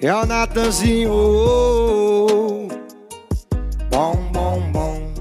É o Natanzinho. oh, oh. Bom, bom, bom.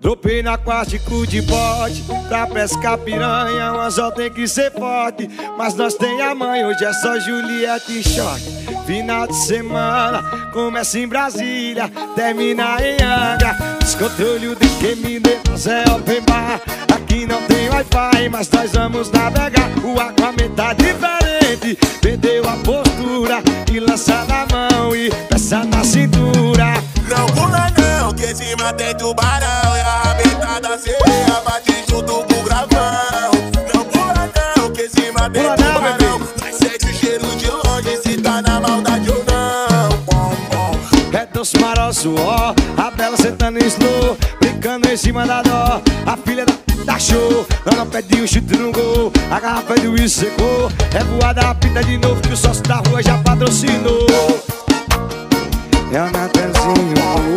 Dropei na aquático de bote Pra pescar piranha, o anzol tem que ser forte Mas nós tem a mãe, hoje é só Juliette e choque Final de semana, começa em Brasília Termina em Angra. Descontrole de quem me é open bar. Aqui não tem Wi-Fi, mas nós vamos navegar. O aquamento tá diferente Perdeu a postura. E lança na mão E peça na cintura. Não pula não, que cima tem tubarão. E a rabitada sereia bate junto com o gravão. Não pula não, que cima tem tubarão maldade ou não Bom, bom. É doce, maró, suor A bela sentando em slow Brincando em cima da dó. A filha da da show não pede um chute no gol. A garrafa de uísque secou É voada a pita de novo Que o sócio da rua já patrocinou. É o Natanzinho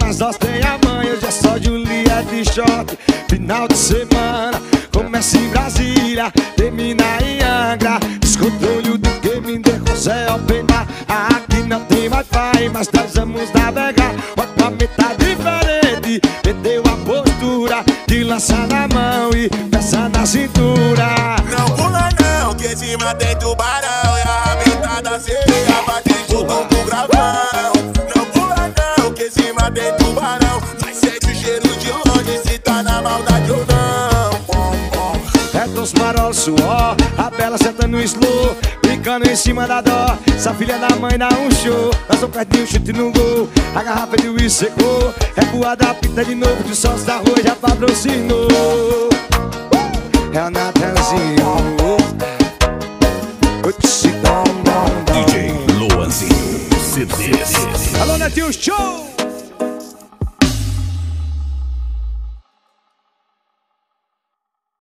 Mas nós tem a mãe, hoje é só Juliette e short Final de semana, começa em Brasília Termina em Angra. Descontrole do game de José Bar Aqui não tem Wi-Fi, mas nós vamos navegar. O aquamento tá diferente Perdeu a postura De lançar na mão e peça na cintura. Não pula não, que cima tem tubarão. E a rabitada sereia bate junto com o gravão suor. A bela senta no slow Brincando em cima da dó. Essa filha da mãe dá um show. Nós um chute no gol. A garrafa de uísque secou. É voada, pinta de novo De sócio da rua já patrocinou. É o Natanzinho. DJ Luanzinho CDs. Alô, Netinho, show!